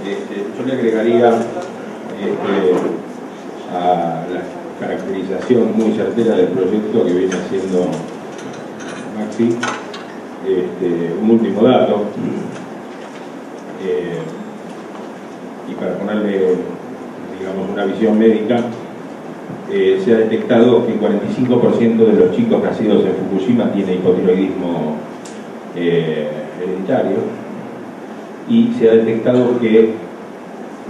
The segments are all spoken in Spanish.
Este, yo le agregaría este, a la caracterización muy certera del proyecto que viene haciendo Maxi, este, un último dato. Eh, y para ponerle, digamos, una visión médica, eh, se ha detectado que el 45% de los chicos nacidos en Fukushima tiene hipotiroidismo eh, hereditario y se ha detectado que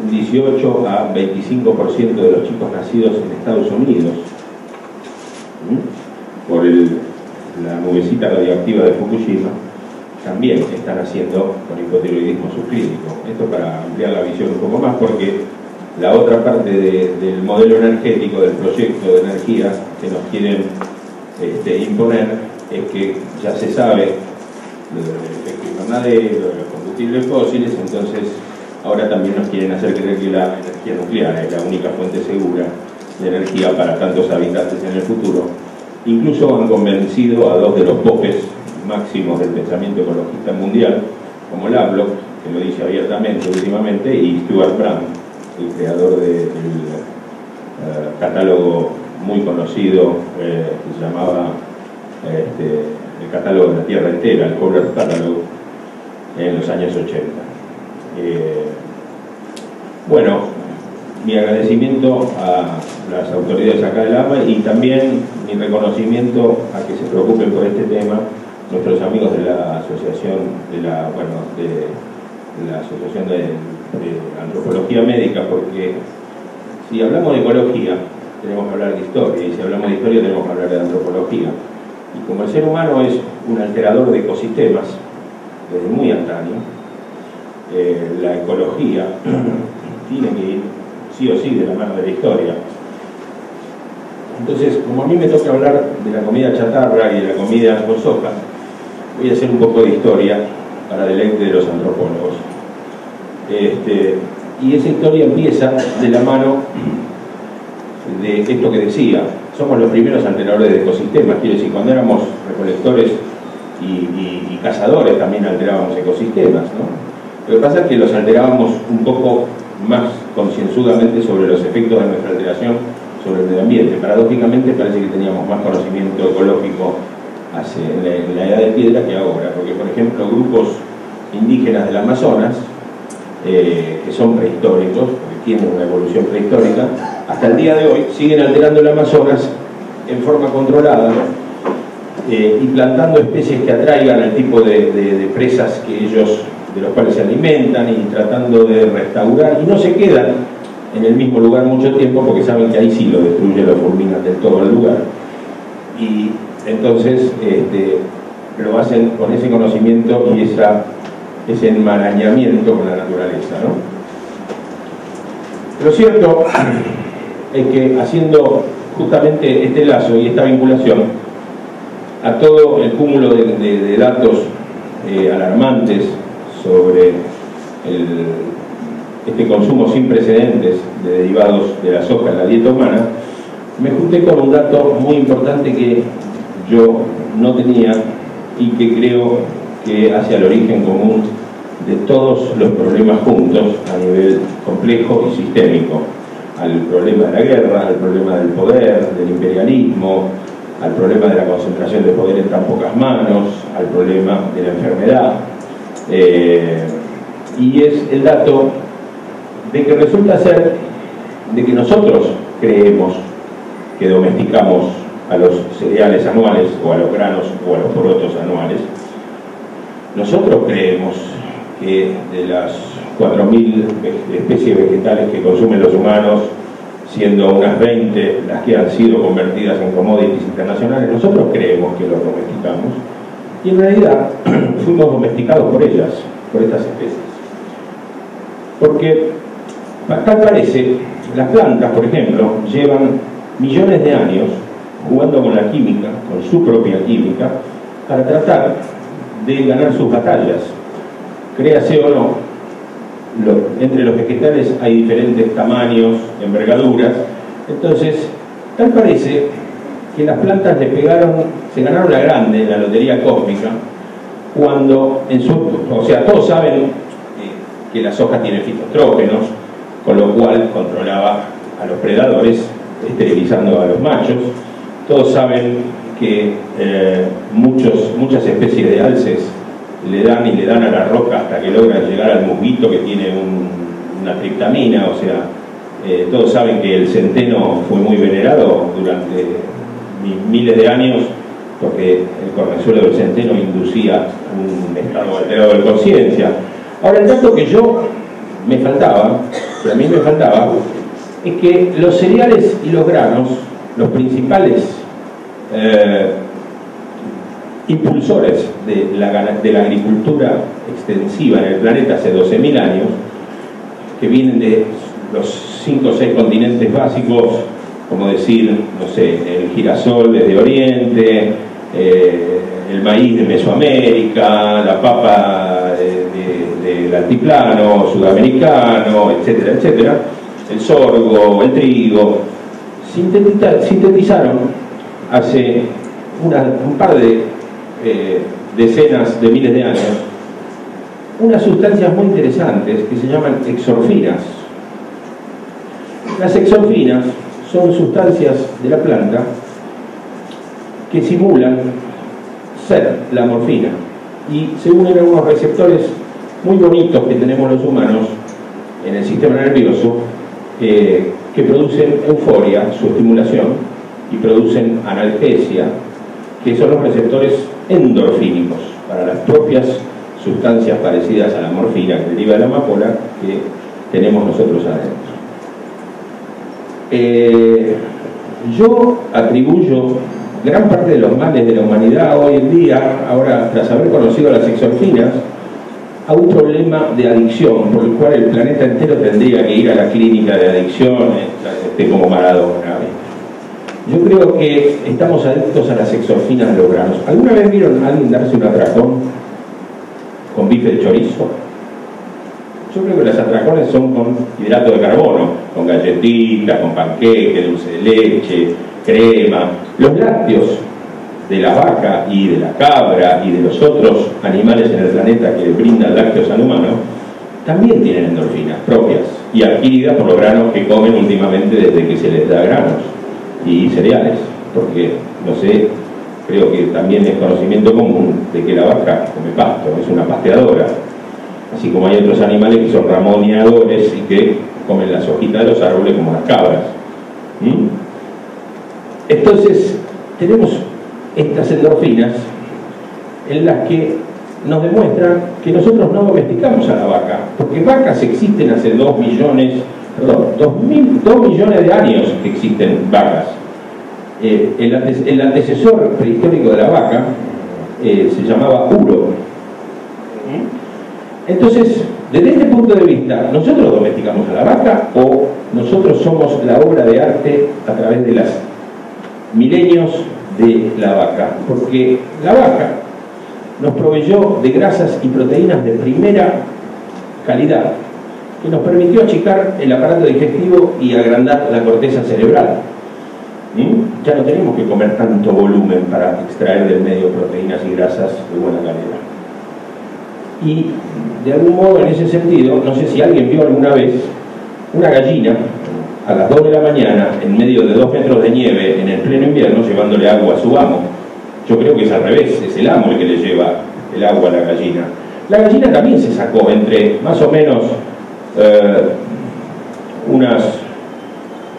un 18 a 25% de los chicos nacidos en Estados Unidos por la nubecita radioactiva de Fukushima también están haciendo con hipotiroidismo subclínico. Esto para ampliar la visión un poco más porque la otra parte del modelo energético, del proyecto de energía que nos quieren este, imponer es que ya se sabe lo del efecto invernadero, de combustibles fósiles, entonces ahora también nos quieren hacer creer que la energía nuclear es la única fuente segura de energía para tantos habitantes en el futuro. Incluso han convencido a dos de los popes máximos del pensamiento ecologista mundial, como Lovelock, que lo dice abiertamente últimamente, y Stuart Brand, el creador del eh, catálogo muy conocido eh, que se llamaba este, el catálogo de la Tierra entera, el Polar Catalog, en los años 80. Eh, bueno, mi agradecimiento a las autoridades acá del AMA y también mi reconocimiento a que se preocupen por este tema nuestros amigos de la asociación de la bueno de, la asociación de, antropología médica porque si hablamos de ecología tenemos que hablar de historia y si hablamos de historia tenemos que hablar de antropología y como el ser humano es un alterador de ecosistemas desde muy antaño eh, la ecología tiene que ir sí o sí de la mano de la historia entonces, como a mí me toca hablar de la comida chatarra y de la comida soja, voy a hacer un poco de historia para deleite de los antropólogos. Este, y esa historia empieza de la mano de esto que decía, somos los primeros alteradores de ecosistemas, quiero decir, cuando éramos recolectores y, cazadores también alterábamos ecosistemas, Lo que pasa es que los alterábamos un poco más concienzudamente sobre los efectos de nuestra alteración sobre el medio ambiente. Paradójicamente parece que teníamos más conocimiento ecológico hace, en, la, edad de piedra que ahora, porque por ejemplo grupos indígenas del Amazonas, eh, que son prehistóricos, que tienen una evolución prehistórica, hasta el día de hoy siguen alterando el Amazonas en forma controlada eh, y plantando especies que atraigan al tipo de, presas que ellos, de los cuales se alimentan y tratando de restaurar y no se quedan en el mismo lugar mucho tiempo porque saben que ahí sí lo destruye, lo fulminan de todo el lugar. Y entonces, este, lo hacen con ese conocimiento y esa, ese enmarañamiento con la naturaleza. ¿no? Lo cierto es que haciendo justamente este lazo y esta vinculación a todo el cúmulo de, datos eh, alarmantes sobre este consumo sin precedentes de derivados de la soja en la dieta humana, me junté con un dato muy importante que yo no tenía y que creo que hace al origen común de todos los problemas juntos a nivel complejo y sistémico, al problema de la guerra, al problema del poder, del imperialismo, al problema de la concentración de poder en tan pocas manos, al problema de la enfermedad. Eh, y es el dato de que resulta ser de que nosotros creemos que domesticamos a los cereales anuales o a los granos o a los porotos anuales, nosotros creemos que de las 4.000 especies vegetales que consumen los humanos, siendo unas 20 las que han sido convertidas en commodities internacionales, nosotros creemos que los domesticamos y en realidad fuimos domesticados por ellas, por estas especies. Porque, tal parece, las plantas, por ejemplo, llevan millones de años jugando con la química, con su propia química, para tratar de ganar sus batallas. Créase o no, entre los vegetales hay diferentes tamaños, envergaduras, entonces tal parece que las plantas le pegaron, se ganaron la grande en la lotería cósmica, cuando en su, o sea, todos saben, eh, que la soja tiene fitostrógenos, con lo cual controlaba a los predadores, esterilizando a los machos. Todos saben que eh, muchas especies de alces le dan y le dan a la roca hasta que logran llegar al musguito que tiene una triptamina, o sea, eh, todos saben que el centeno fue muy venerado durante miles de años porque el cornezuelo del centeno inducía un estado alterado de conciencia. Ahora, el dato que yo me faltaba, que a mí me faltaba, es que los cereales y los granos, los principales eh, impulsores de la, de la agricultura extensiva en el planeta hace 12.000 años, que vienen de los cinco o seis continentes básicos, como decir, no sé, el girasol desde Oriente, eh, el maíz de Mesoamérica, la papa del altiplano sudamericano, etcétera, etcétera, el sorgo, el trigo, sintetizaron hace un par de eh, decenas de miles de años unas sustancias muy interesantes que se llaman exorfinas. Las exorfinas son sustancias de la planta que simulan ser la morfina y se unen a unos receptores muy bonitos que tenemos los humanos en el sistema nervioso eh, que producen euforia, su estimulación, y producen analgesia, que son los receptores endorfínicos para las propias sustancias parecidas a la morfina que deriva de la amapola que tenemos nosotros adentro. Eh, yo atribuyo gran parte de los males de la humanidad hoy en día, ahora tras haber conocido las exorfinas, a un problema de adicción, por el cual el planeta entero tendría que ir a la clínica de adicción, este, como Maradona. Yo creo que estamos adictos a las exorfinas de los granos. ¿Alguna vez vieron a alguien darse un atracón con bife de chorizo? Yo creo que los atracones son con hidrato de carbono, con galletitas, con panqueque, dulce de leche, crema. Los lácteos de la vaca y de la cabra y de los otros animales en el planeta que brindan lácteos al humano, también tienen endorfinas propias y adquiridas por los granos que comen últimamente desde que se les da granos y cereales, porque, no sé, creo que también es conocimiento común de que la vaca come pasto, es una pasteadora, así como hay otros animales que son ramoneadores y que comen las hojitas de los árboles como las cabras. Entonces, tenemos estas endorfinas en las que nos demuestran que nosotros no domesticamos a la vaca, porque vacas existen hace dos millones, perdón, dos, mil, dos millones de años que existen vacas. Eh, el, antecesor prehistórico de la vaca eh, se llamaba Uro. Entonces, desde este punto de vista, ¿nosotros domesticamos a la vaca o nosotros somos la obra de arte a través de las milenios de la vaca? Porque la vaca nos proveyó de grasas y proteínas de primera calidad que nos permitió achicar el aparato digestivo y agrandar la corteza cerebral. ¿Mm? Ya no tenemos que comer tanto volumen para extraer del medio proteínas y grasas de buena calidad. Y de algún modo en ese sentido, no sé si alguien vio alguna vez una gallina a las 2 de la mañana en medio de 2 metros de nieve en el pleno invierno llevándole agua a su amo. Yo creo que es al revés, es el amo el que le lleva el agua a la gallina. La gallina también se sacó entre más o menos eh, unas,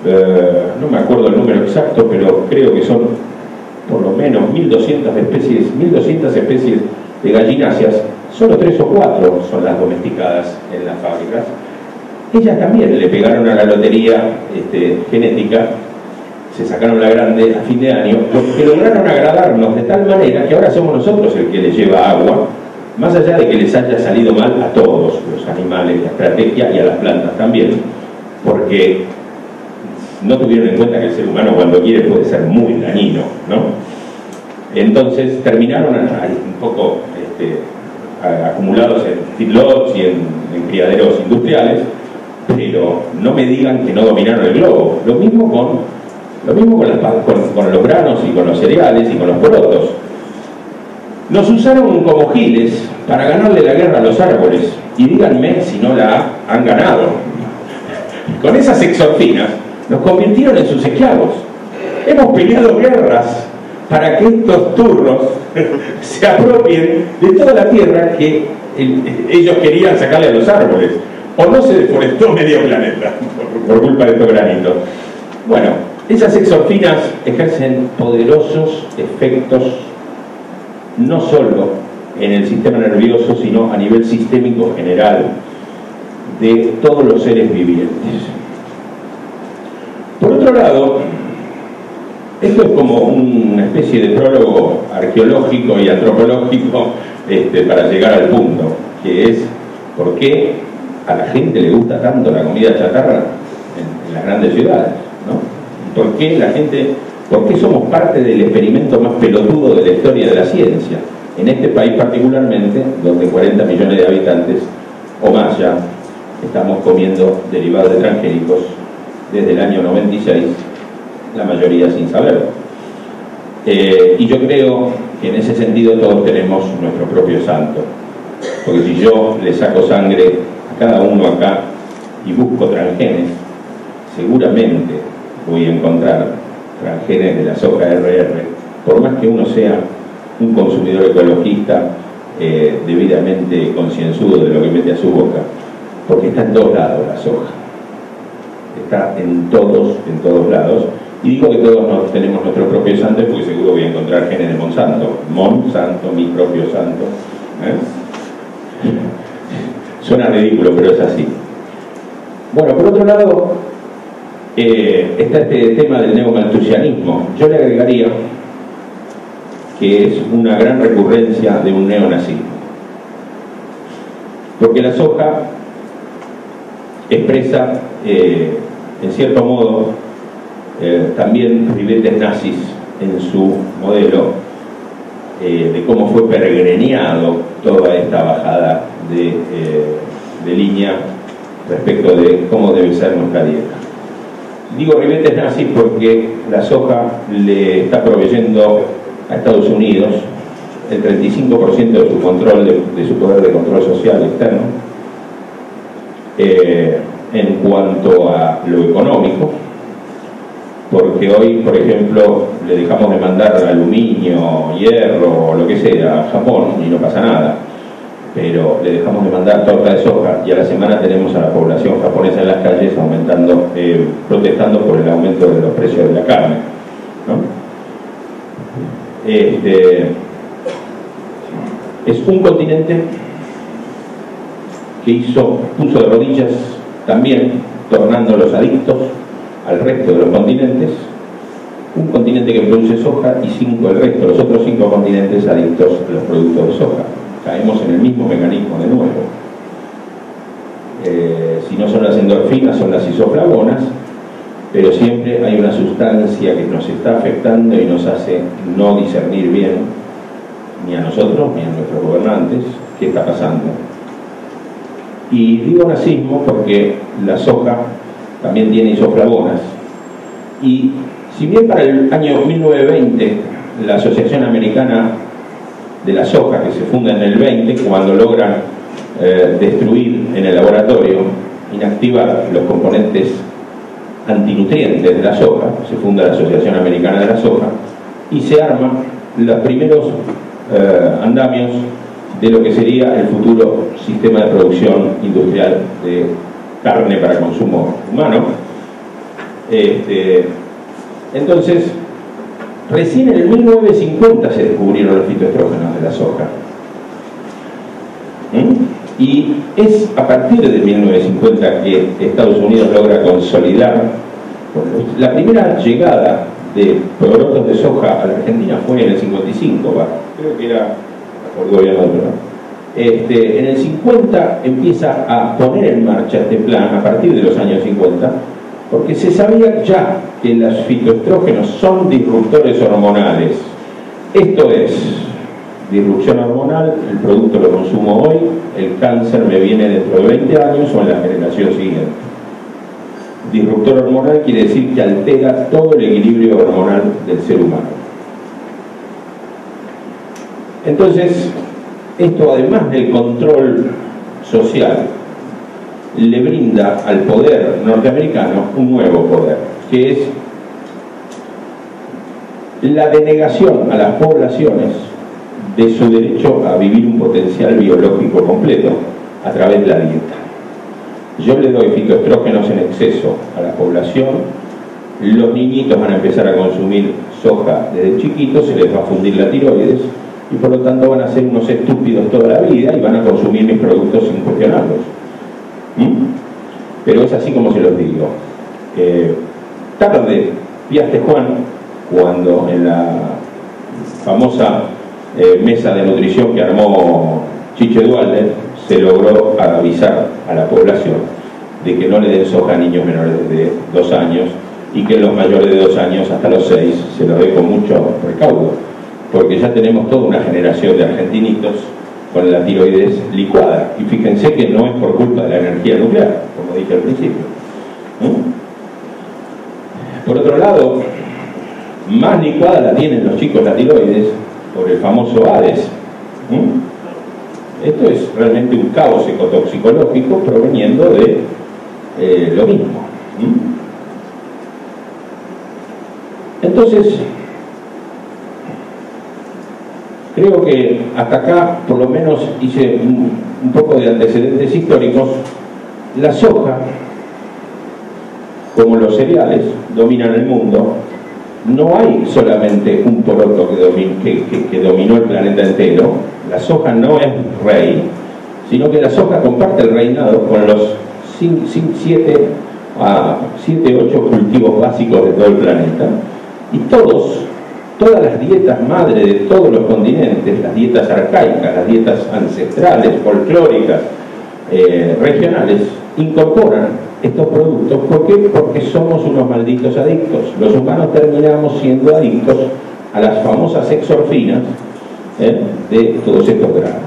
eh, no me acuerdo el número exacto, pero creo que son por lo menos 1.200 especies, 1200 especies de gallináceas. Solo tres o cuatro son las domesticadas en las fábricas. Ellas también le pegaron a la lotería este, genética, se sacaron la grande a fin de año, porque lograron agradarnos de tal manera que ahora somos nosotros el que les lleva agua, más allá de que les haya salido mal a todos los animales, la estrategia y a las plantas también, porque no tuvieron en cuenta que el ser humano cuando quiere puede ser muy dañino, ¿no? Entonces terminaron un poco este, acumulados en feedlots y en, criaderos industriales, pero no me digan que no dominaron el globo. Lo mismo con, lo mismo con, los granos y con los cereales y con los porotos. Nos usaron como giles para ganarle la guerra a los árboles. Y díganme si no la han ganado. Con esas exorfinas nos convirtieron en sus esclavos. Hemos peleado guerras para que estos turros se apropien de toda la tierra que ellos querían sacarle a los árboles. O no se deforestó medio planeta por culpa de estos granitos. Bueno, esas exorfinas ejercen poderosos efectos no solo en el sistema nervioso, sino a nivel sistémico general de todos los seres vivientes. Por otro lado, esto es como una especie de prólogo arqueológico y antropológico este, para llegar al punto, que es por qué a la gente le gusta tanto la comida chatarra en, las grandes ciudades. ¿no? ¿Por qué la gente ¿Por qué somos parte del experimento más pelotudo de la historia de la ciencia? En este país particularmente, donde 40 millones de habitantes o más ya estamos comiendo derivados de transgénicos desde el año 96, la mayoría sin saberlo. Eh, y yo creo que en ese sentido todos tenemos nuestro propio santo. Porque si yo le saco sangre a cada uno acá y busco transgenes, seguramente voy a encontrar transgenes de la soja RR, por más que uno sea un consumidor ecologista eh, debidamente concienzudo de lo que mete a su boca, porque está en todos lados la soja. Está en todos, en todos lados. Y digo que todos tenemos nuestro propio santo porque seguro voy a encontrar genes de Monsanto. Monsanto, mi propio santo. ¿eh? Suena ridículo, pero es así. Bueno, por otro lado, eh, está este tema del neomaltusianismo. Yo le agregaría que es una gran recurrencia de un neonazismo. Porque la soja expresa, eh, en cierto modo, eh, también ribetes nazis en su modelo de cómo fue peregrineado toda esta bajada de, de línea respecto de cómo debe ser nuestra dieta. Digo ribetes nazis porque la soja le está proveyendo a Estados Unidos el 35% de su control, de, su poder de control social externo. Eh, en cuanto a lo económico, porque hoy, por ejemplo, le dejamos de mandar aluminio, hierro lo que sea a Japón y no pasa nada pero le dejamos de mandar torta de soja y a la semana tenemos a la población japonesa en las calles aumentando, eh, protestando por el aumento de los precios de la carne. Este, es un continente que hizo, puso de rodillas también, tornando los adictos al resto de los continentes, un continente que produce soja y cinco el resto, los otros cinco continentes adictos a los productos de soja caemos en el mismo mecanismo de nuevo. Eh, si no son las endorfinas, son las isoflavonas, pero siempre hay una sustancia que nos está afectando y nos hace no discernir bien, ni a nosotros ni a nuestros gobernantes, qué está pasando. Y digo nazismo porque la soja también tiene isoflavonas. Y si bien para el año 1920 la Asociación Americana de la soja que se funda en el 20 cuando logran eh, destruir en el laboratorio, inactivar los componentes antinutrientes de la soja, se funda la Asociación Americana de la Soja y se arman los primeros eh, andamios de lo que sería el futuro sistema de producción industrial de carne para consumo humano. Este, entonces, Recién en el 1950 se descubrieron los fitoestrógenos de la soja. ¿Mm? Y es a partir de 1950 que Estados Unidos logra consolidar. La primera llegada de porotos de soja a la Argentina fue en el 55, creo que era por gobierno de este, en el 50 empieza a poner en marcha este plan, a partir de los años 50, porque se sabía ya que los fitoestrógenos son disruptores hormonales. Esto es, disrupción hormonal, el producto lo consumo hoy, el cáncer me viene dentro de 20 años o en la generación siguiente. Disruptor hormonal quiere decir que altera todo el equilibrio hormonal del ser humano. Entonces, esto además del control social, le brinda al poder norteamericano un nuevo poder, que es la denegación a las poblaciones de su derecho a vivir un potencial biológico completo a través de la dieta. Yo le doy fitoestrógenos en exceso a la población, los niñitos van a empezar a consumir soja desde chiquitos, se les va a fundir la tiroides y por lo tanto van a ser unos estúpidos toda la vida y van a consumir mis productos sin cuestionarlos. Pero es así como se los digo. Eh, tarde, piaste Juan, cuando en la famosa eh, mesa de nutrición que armó Chiche Dualde, se logró avisar a la población de que no le den soja a niños menores de dos años y que los mayores de dos años hasta los seis se lo dé con mucho recaudo, porque ya tenemos toda una generación de argentinitos con la tiroides licuada. Y fíjense que no es por culpa de la energía nuclear, como dije al principio. Por otro lado, más licuada la tienen los chicos la tiroides por el famoso ADES. Esto es realmente un caos ecotoxicológico proveniendo de eh, lo mismo. Entonces, creo que hasta acá por lo menos hice un, poco de antecedentes históricos. La soja, como los cereales, dominan el mundo. No hay solamente un poroto que, que dominó el planeta entero. La soja no es rey, sino que la soja comparte el reinado con los 7 a 7, 8 cultivos básicos de todo el planeta y todos, todas las dietas madre de todos los continentes, las dietas arcaicas, las dietas ancestrales, folclóricas, eh, regionales, incorporan estos productos. ¿Por qué? Porque somos unos malditos adictos. Los humanos terminamos siendo adictos a las famosas exorfinas ¿eh? de todos estos granos.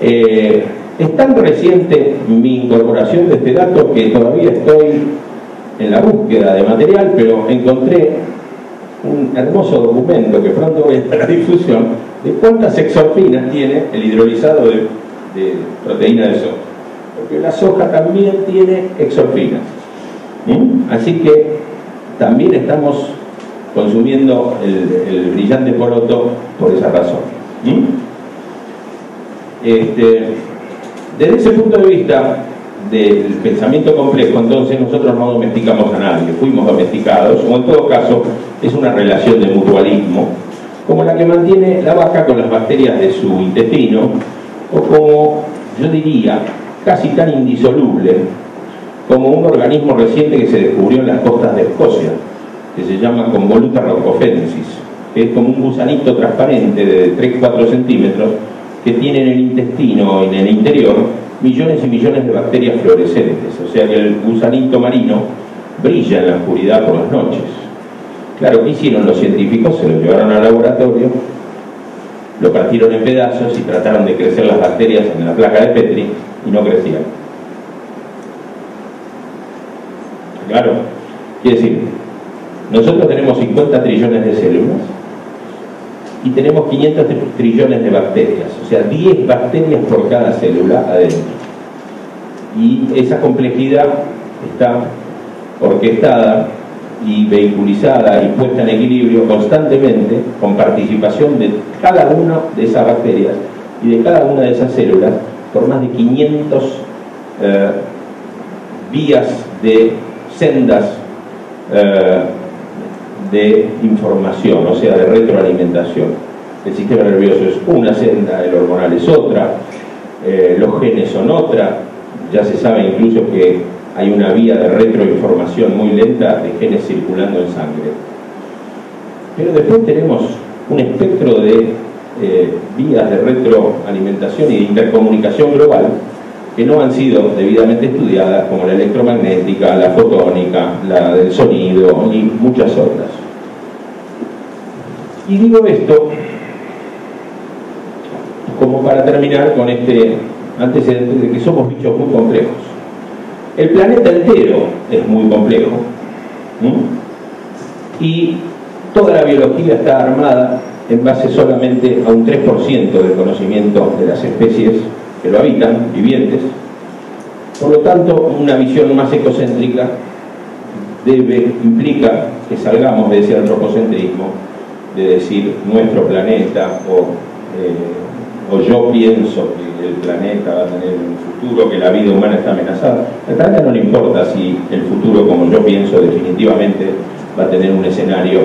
Eh, es tan reciente mi incorporación de este dato que todavía estoy en la búsqueda de material, pero encontré un hermoso documento que pronto voy a estar a difusión de cuántas exorfinas tiene el hidrolizado de, proteína de soja. Porque la soja también tiene exorfinas. Así que también estamos consumiendo el, brillante poroto por esa razón. Este, desde ese punto de vista, del pensamiento complejo, entonces nosotros no domesticamos a nadie, fuimos domesticados, o en todo caso es una relación de mutualismo, como la que mantiene la vaca con las bacterias de su intestino, o como yo diría, casi tan indisoluble como un organismo reciente que se descubrió en las costas de Escocia, que se llama Convoluta rocofensis, que es como un gusanito transparente de 3-4 centímetros que tiene en el intestino en el interior millones y millones de bacterias fluorescentes, o sea que el gusanito marino brilla en la oscuridad por las noches. Claro, ¿qué hicieron los científicos? Se lo llevaron al laboratorio, lo partieron en pedazos y trataron de crecer las bacterias en la placa de Petri y no crecían. Claro, quiere decir, nosotros tenemos 50 trillones de células y tenemos 500 trillones de bacterias, o sea, 10 bacterias por cada célula adentro. Y esa complejidad está orquestada y vehiculizada y puesta en equilibrio constantemente con participación de cada una de esas bacterias y de cada una de esas células por más de 500 eh, vías de sendas eh, de información, o sea, de retroalimentación. El sistema nervioso es una senda, el hormonal es otra, eh, los genes son otra, ya se sabe incluso que hay una vía de retroinformación muy lenta de genes circulando en sangre. Pero después tenemos un espectro de eh, vías de retroalimentación y de intercomunicación global que no han sido debidamente estudiadas, como la electromagnética, la fotónica, la del sonido y muchas otras. Y digo esto como para terminar con este antecedente de que somos bichos muy complejos. El planeta entero es muy complejo y toda la biología está armada en base solamente a un 3% del conocimiento de las especies que lo habitan, vivientes. Por lo tanto, una visión más ecocéntrica debe, implica que salgamos de ese antropocentrismo, de decir nuestro planeta o, eh, o yo pienso que el planeta va a tener un futuro, que la vida humana está amenazada. Al planeta no le importa si el futuro, como yo pienso, definitivamente va a tener un escenario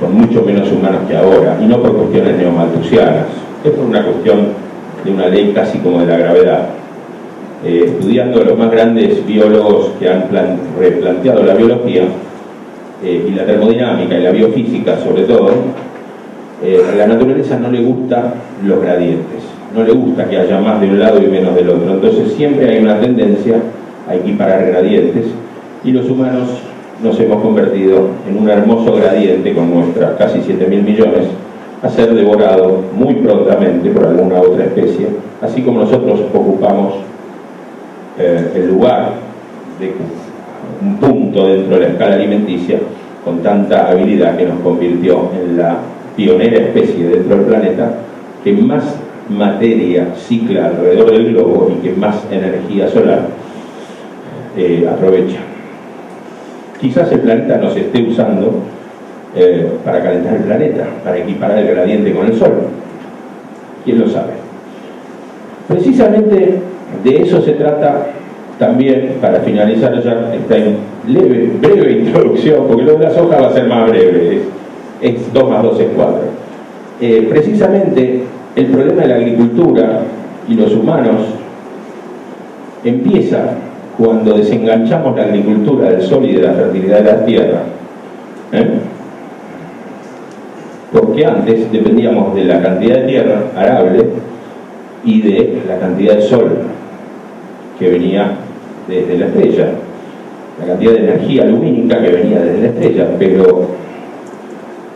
con mucho menos humanos que ahora, y no por cuestiones neomalthusianas, es por una cuestión de una ley casi como de la gravedad. Eh, estudiando a los más grandes biólogos que han replanteado la biología, eh, y la termodinámica y la biofísica sobre todo, eh, a la naturaleza no le gustan los gradientes, no le gusta que haya más de un lado y menos del otro, entonces siempre hay una tendencia a equiparar gradientes, y los humanos nos hemos convertido en un hermoso gradiente con nuestras casi 7 mil millones a ser devorado muy prontamente por alguna otra especie, así como nosotros ocupamos eh, el lugar de un punto dentro de la escala alimenticia con tanta habilidad que nos convirtió en la pionera especie dentro del planeta que más materia cicla alrededor del globo y que más energía solar eh, aprovecha. Quizás el planeta nos esté usando eh, para calentar el planeta, para equiparar el gradiente con el Sol. ¿Quién lo sabe? Precisamente de eso se trata también, para finalizar ya esta leve, breve introducción, porque lo de las hojas va a ser más breve, es, 2 más 2 es 4. Eh, precisamente el problema de la agricultura y los humanos empieza cuando desenganchamos la agricultura del sol y de la fertilidad de la tierra. ¿eh? Porque antes dependíamos de la cantidad de tierra arable y de la cantidad de sol que venía desde la estrella, la cantidad de energía lumínica que venía desde la estrella, pero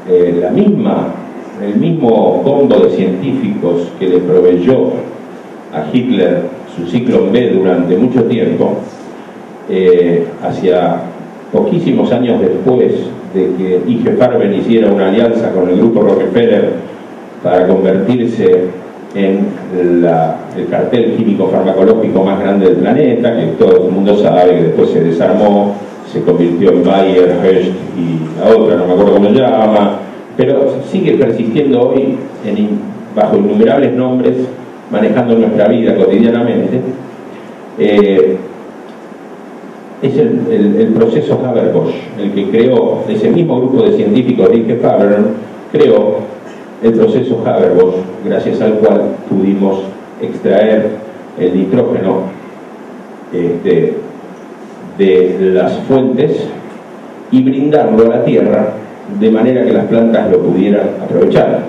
eh, la misma, el mismo combo de científicos que le proveyó a Hitler su ciclo B durante mucho tiempo, eh, hacia poquísimos años después de que IG Farben hiciera una alianza con el grupo Rockefeller para convertirse en el cartel químico farmacológico más grande del planeta, que todo el mundo sabe que después se desarmó, se convirtió en Bayer, Hearst y la otra, no me acuerdo cómo se llama, pero sigue persistiendo hoy bajo innumerables nombres manejando nuestra vida cotidianamente, eh, es el, proceso Haber-Bosch, el que creó, ese mismo grupo de científicos, Rike Faber, creó el proceso Haber-Bosch, gracias al cual pudimos extraer el nitrógeno este, de las fuentes y brindarlo a la Tierra de manera que las plantas lo pudieran aprovechar.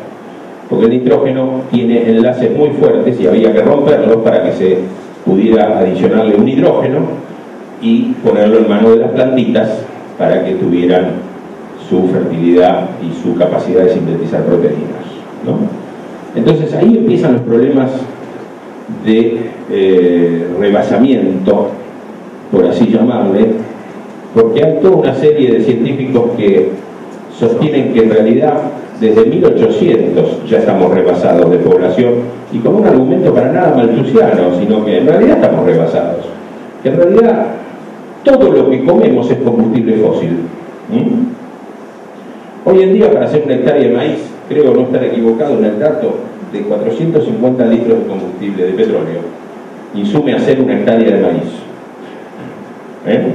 Porque el nitrógeno tiene enlaces muy fuertes y había que romperlos para que se pudiera adicionarle un hidrógeno y ponerlo en manos de las plantitas para que tuvieran su fertilidad y su capacidad de sintetizar proteínas. Entonces ahí empiezan los problemas de eh, rebasamiento, por así llamarle, porque hay toda una serie de científicos que sostienen que en realidad desde 1800 ya estamos rebasados de población y con un argumento para nada maltusiano, sino que en realidad estamos rebasados. Que en realidad todo lo que comemos es combustible fósil. Hoy en día para hacer una hectárea de maíz, creo no estar equivocado en el dato, de 450 litros de combustible de petróleo, insume hacer una hectárea de maíz. ¿Eh?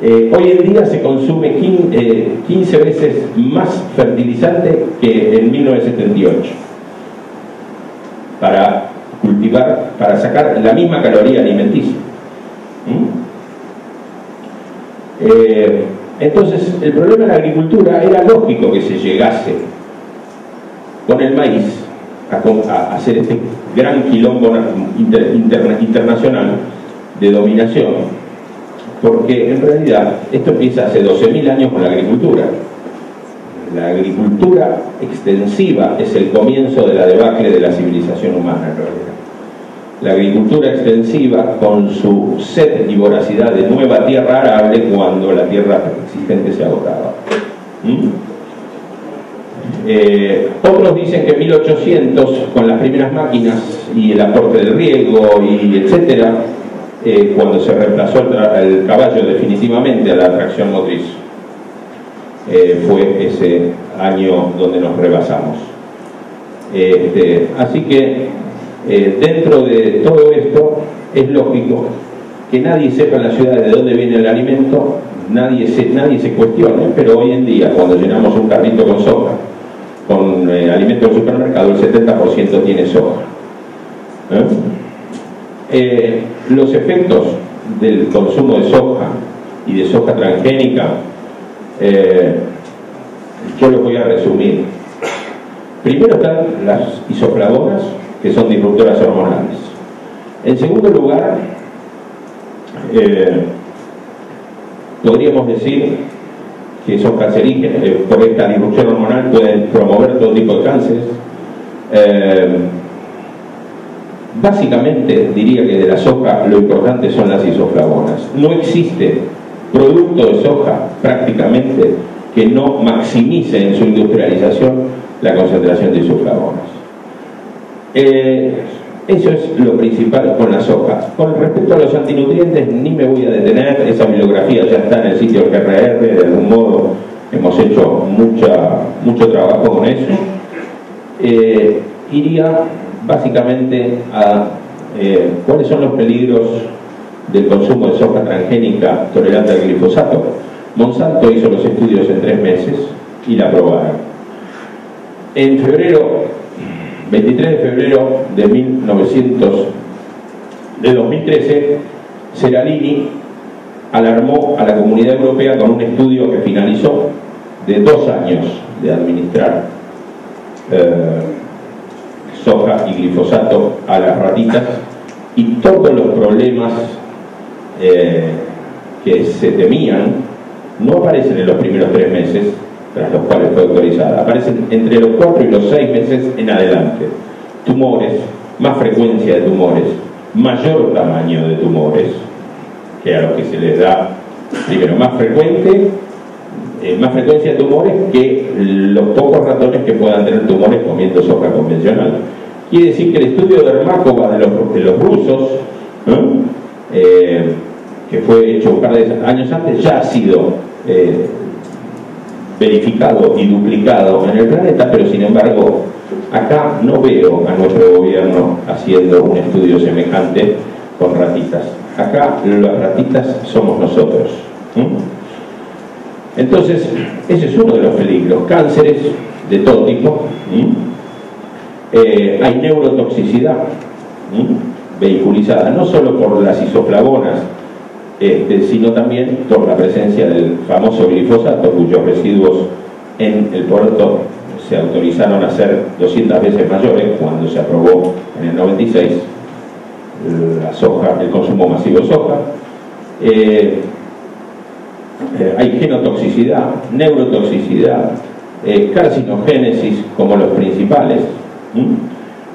Eh, hoy en día se consume 15 eh, veces más fertilizante que en 1978 para cultivar, para sacar la misma caloría alimenticia. Eh, entonces, el problema de la agricultura era lógico que se llegase con el maíz a, hacer este gran quilombo internacional de dominación porque en realidad esto empieza hace 12.000 años con la agricultura. La agricultura extensiva es el comienzo de la debacle de la civilización humana en realidad. La agricultura extensiva con su sed y voracidad de nueva tierra arable cuando la tierra existente se agotaba. ¿Mm? Eh, otros dicen que 1800, con las primeras máquinas y el aporte del riego y etcétera, eh, cuando se reemplazó el, caballo definitivamente a la tracción motriz. Eh, fue ese año donde nos rebasamos. Este, así que dentro de todo esto es lógico que nadie sepa en la ciudad de dónde viene el alimento, nadie se, nadie se cuestione, pero hoy en día cuando llenamos un carrito con soja, con eh, alimentos del supermercado, el 70% tiene soja. ¿Eh? Eh, los efectos del consumo de soja y de soja transgénica, yo los voy a resumir. Primero están las isoflavonas, que son disruptoras hormonales. En segundo lugar, podríamos decir que son cancerígenos, eh, por esta disrupción hormonal pueden promover todo tipo de cánceres. Eh, básicamente diría que de la soja lo importante son las isoflavonas. No existe producto de soja prácticamente que no maximice en su industrialización la concentración de isoflavonas. Eh, eso es lo principal con la soja. Con respecto a los antinutrientes, ni me voy a detener, esa bibliografía ya está en el sitio del GRR, de algún modo hemos hecho mucha, mucho trabajo con eso. Eh, iría básicamente a eh, cuáles son los peligros del consumo de soja transgénica tolerante al glifosato. Monsanto hizo los estudios en tres meses y la aprobaron. En febrero 23 de febrero de 1900, de 2013, Seralini alarmó a la comunidad europea con un estudio que finalizó de dos años de administrar eh, soja y glifosato a las ratitas y todos los problemas eh, que se temían no aparecen en los primeros tres meses, los cuales fue autorizada. Aparecen entre los cuatro y los seis meses en adelante. Tumores, más frecuencia de tumores, mayor tamaño de tumores, que a los que se les da, primero, más frecuente, eh, más frecuencia de tumores que los pocos ratones que puedan tener tumores comiendo soja convencional. Quiere decir que el estudio de Hermácova de los, de los rusos, eh, que fue hecho un par de años antes, ya ha sido eh, verificado y duplicado en el planeta, pero sin embargo acá no veo a nuestro gobierno haciendo un estudio semejante con ratitas. Acá las ratitas somos nosotros. Entonces, ese es uno de los peligros. Cánceres de todo tipo. Eh, hay neurotoxicidad vehiculizada, no solo por las isoflavonas, este, sino también por la presencia del famoso glifosato, cuyos residuos en el puerto se autorizaron a ser 200 veces mayores cuando se aprobó en el 96 la soja, el consumo masivo de soja. Eh, eh, hay genotoxicidad, neurotoxicidad, eh, carcinogénesis como los principales,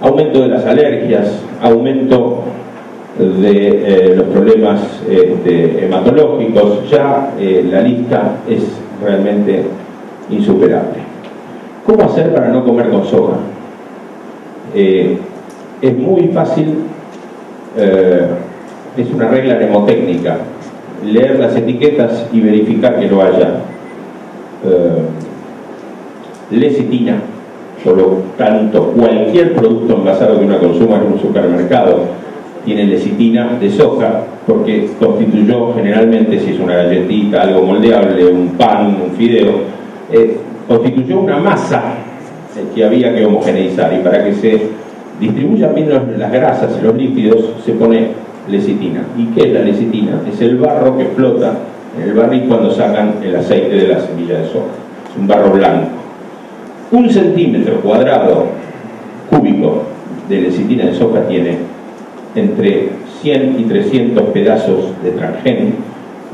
aumento de las alergias, aumento de eh, los problemas este, hematológicos, ya eh, la lista es realmente insuperable. ¿Cómo hacer para no comer con soja? Eh, es muy fácil, es una regla mnemotécnica, leer las etiquetas y verificar que no haya lecitina, por lo tanto cualquier producto envasado que uno consuma en un supermercado tiene lecitina de soja porque constituyó generalmente, si es una galletita, algo moldeable, un pan, un fideo, eh, constituyó una masa que había que homogeneizar y para que se distribuyan bien las grasas y los lípidos se pone lecitina. ¿Y qué es la lecitina? Es el barro que flota en el barril cuando sacan el aceite de la semilla de soja. Es un barro blanco. Un centímetro cuadrado cúbico de lecitina de soja tiene entre 100 y 300 pedazos de transgén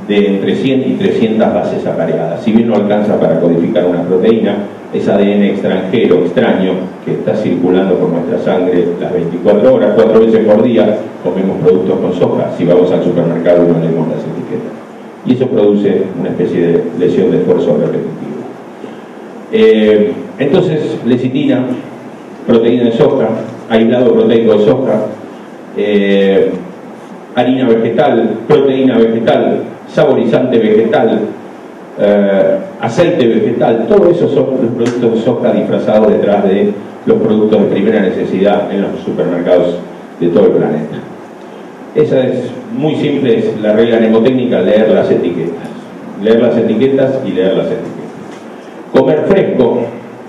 de entre 100 y 300 bases apareadas. Si bien no alcanza para codificar una proteína, es ADN extranjero, extraño, que está circulando por nuestra sangre las 24 horas, cuatro veces por día, comemos productos con soja, si vamos al supermercado y no leemos las etiquetas. Y eso produce una especie de lesión de esfuerzo repetitivo. Eh, entonces, lecitina, proteína de soja, aislado proteico de soja, eh, harina vegetal, proteína vegetal, saborizante vegetal, eh, aceite vegetal, todo eso son los productos de soja disfrazados detrás de los productos de primera necesidad en los supermercados de todo el planeta. Esa es muy simple, es la regla mnemotécnica, leer las etiquetas. Leer las etiquetas y leer las etiquetas. Comer fresco,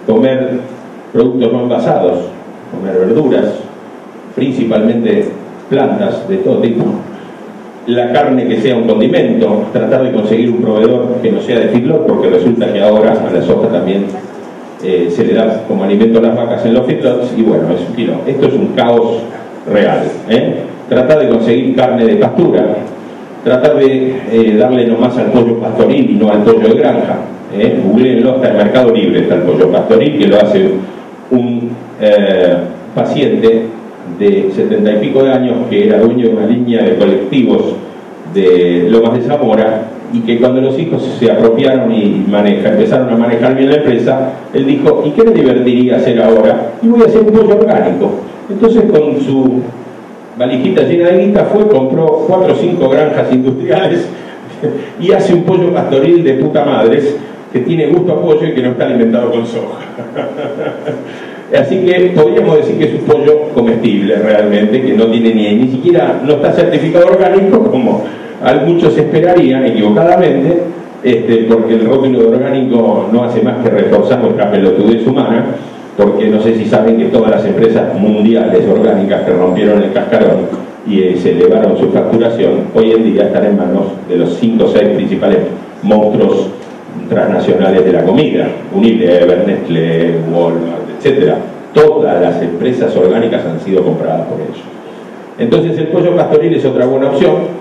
comer productos no envasados, comer verduras, principalmente plantas de todo tipo, la carne que sea un condimento, tratar de conseguir un proveedor que no sea de feedlot, porque resulta que ahora a la soja también eh, se le da como alimento a las vacas en los feedlots y bueno, es un kilo. Esto es un caos real. ¿eh? Tratar de conseguir carne de pastura, tratar de eh, darle nomás al pollo pastoril y no al pollo de granja. ¿eh? Googleenlo, está en Mercado Libre, está el pollo pastoril, que lo hace un eh, paciente de setenta y pico de años que era dueño de una línea de colectivos de Lomas de Zamora y que cuando los hijos se apropiaron y empezaron a manejar bien la empresa, él dijo, ¿y qué me divertiría hacer ahora? Y voy a hacer un pollo orgánico. Entonces con su valijita llena de guita fue, compró cuatro o cinco granjas industriales y hace un pollo pastoril de puta madres que tiene gusto a pollo y que no está alimentado con soja. Así que podríamos decir que es un pollo comestible realmente, que no tiene ni, ni siquiera, no está certificado orgánico como muchos esperarían equivocadamente, este, porque el rótulo orgánico no hace más que reforzar nuestra pelotudez humana, porque no sé si saben que todas las empresas mundiales orgánicas que rompieron el cascarón y eh, se elevaron su facturación, hoy en día están en manos de los cinco o seis principales monstruos transnacionales de la comida, Unilever, Nestlé, Walmart, etcétera. Todas las empresas orgánicas han sido compradas por ellos. Entonces el pollo pastoril es otra buena opción.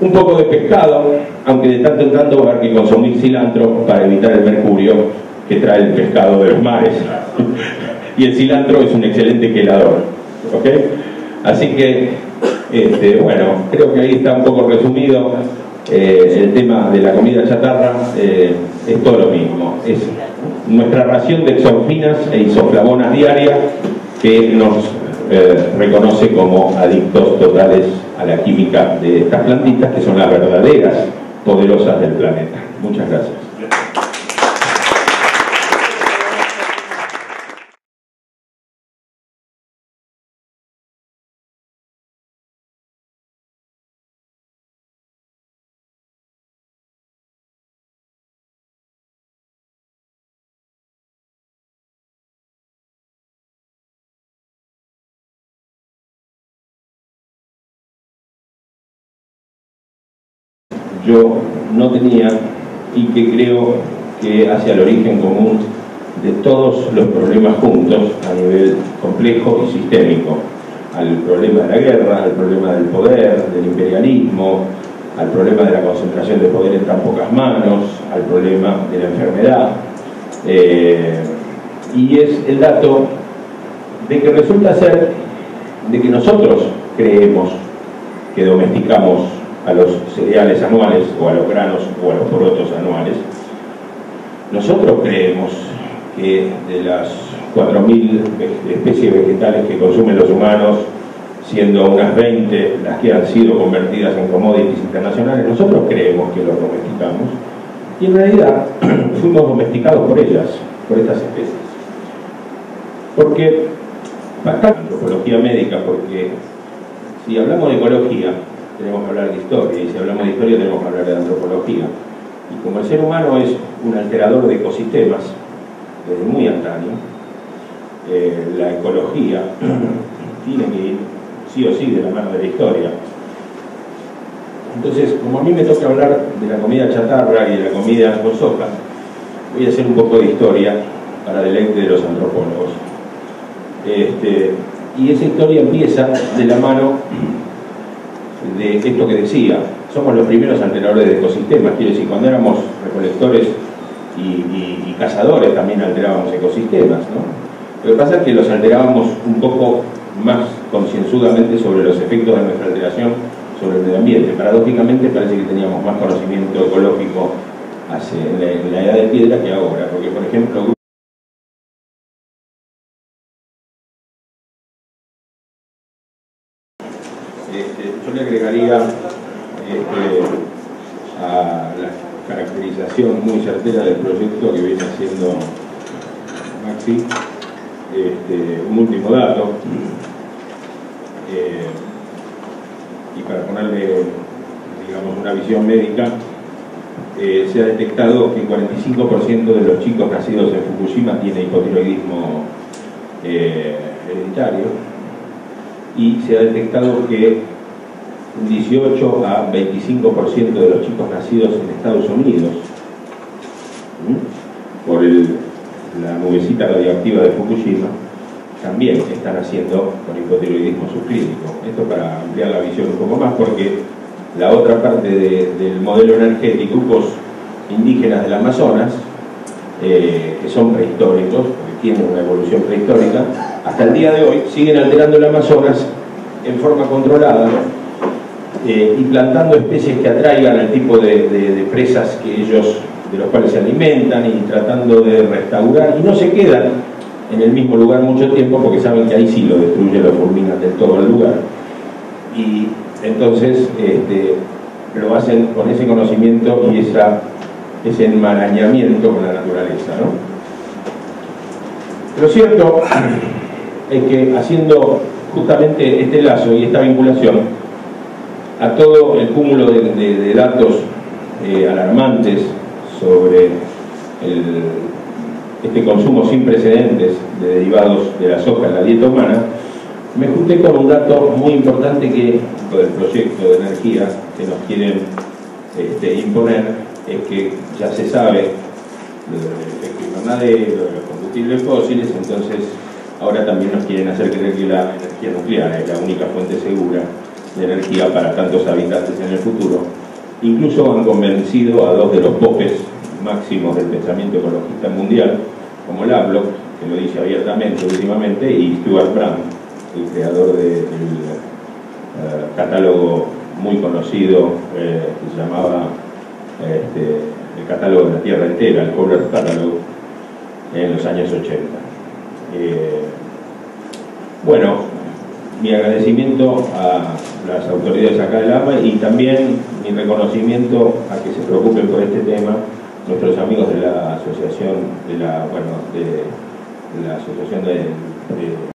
Un poco de pescado, aunque de tanto en tanto va a haber que consumir cilantro para evitar el mercurio que trae el pescado de los mares. y el cilantro es un excelente quelador. Así que, este, bueno, creo que ahí está un poco resumido eh, el tema de la comida chatarra. Eh, es todo lo mismo. Es nuestra ración de exorfinas e isoflavonas diarias que nos eh, reconoce como adictos totales a la química de estas plantitas que son las verdaderas poderosas del planeta. Muchas gracias. Yo no tenía y que creo que hacia el origen común de todos los problemas juntos a nivel complejo y sistémico, al problema de la guerra, al problema del poder, del imperialismo, al problema de la concentración de poder en tan pocas manos, al problema de la enfermedad. Eh, y es el dato de que resulta ser de que nosotros creemos que domesticamos a los cereales anuales o a los granos o a los porotos anuales, nosotros creemos que de las 4.000 especies vegetales que consumen los humanos, siendo unas 20 las que han sido convertidas en commodities internacionales, nosotros creemos que los domesticamos y en realidad fuimos domesticados por ellas, por estas especies. Porque, bastante antropología médica, porque si hablamos de ecología, tenemos que hablar de historia, y si hablamos de historia tenemos que hablar de antropología. Y como el ser humano es un alterador de ecosistemas, desde muy antaño, eh, la ecología tiene que ir sí o sí de la mano de la historia. Entonces, como a mí me toca hablar de la comida chatarra y de la comida con soja, voy a hacer un poco de historia para deleite de los antropólogos. Este, y esa historia empieza de la mano de esto que decía, somos los primeros alteradores de ecosistemas, quiere decir, cuando éramos recolectores y, cazadores también alterábamos ecosistemas, ¿no? Lo que pasa es que los alterábamos un poco más concienzudamente sobre los efectos de nuestra alteración sobre el medio ambiente. Paradójicamente parece que teníamos más conocimiento ecológico hace, en la edad de piedra que ahora, porque por ejemplo le agregaría este, a la caracterización muy certera del proyecto que viene haciendo Maxi, este, un último dato, eh, y para ponerle digamos, una visión médica, eh, se ha detectado que el 45% de los chicos nacidos en Fukushima tiene hipotiroidismo eh, hereditario. Y se ha detectado que un 18 a 25% de los chicos nacidos en Estados Unidos por la nubecita radioactiva de Fukushima también están haciendo con hipotiroidismo subclínico. Esto para ampliar la visión un poco más porque la otra parte del modelo energético, grupos indígenas del Amazonas, eh, que son prehistóricos, que tienen una evolución prehistórica, hasta el día de hoy siguen alterando el Amazonas en forma controlada eh, y plantando especies que atraigan el tipo de, presas que ellos, de los cuales se alimentan y tratando de restaurar y no se quedan en el mismo lugar mucho tiempo porque saben que ahí sí lo destruye, lo fulminan de todo el lugar. Y entonces este, lo hacen con ese conocimiento y esa, ese enmarañamiento con la naturaleza. ¿no? Lo cierto es que haciendo justamente este lazo y esta vinculación a todo el cúmulo de, datos eh, alarmantes sobre este consumo sin precedentes de derivados de la soja en la dieta humana, me junté con un dato muy importante que del proyecto de energía que nos quieren este, imponer es que ya se sabe del efecto invernadero, de los combustibles fósiles, entonces ahora también nos quieren hacer creer que la energía nuclear es la única fuente segura de energía para tantos habitantes en el futuro. Incluso han convencido a dos de los popes máximos del pensamiento ecologista mundial, como Lovelock, que lo dice abiertamente últimamente, y Stuart Brand, el creador del eh, catálogo muy conocido eh, que se llamaba este, el catálogo de la Tierra entera, el Color Catalog, en los años 80. Eh, bueno, mi agradecimiento a las autoridades acá del AMA y también mi reconocimiento a que se preocupen por este tema nuestros amigos de la asociación de la bueno de, la asociación de